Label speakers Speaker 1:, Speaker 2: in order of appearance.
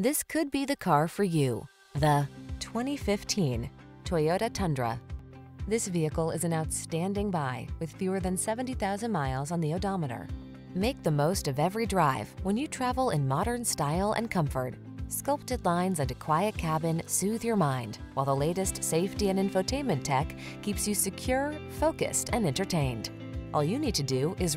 Speaker 1: This could be the car for you. The 2015 Toyota Tundra. This vehicle is an outstanding buy with fewer than 70,000 miles on the odometer. Make the most of every drive when you travel in modern style and comfort. Sculpted lines and a quiet cabin soothe your mind, while the latest safety and infotainment tech keeps you secure, focused, and entertained. All you need to do is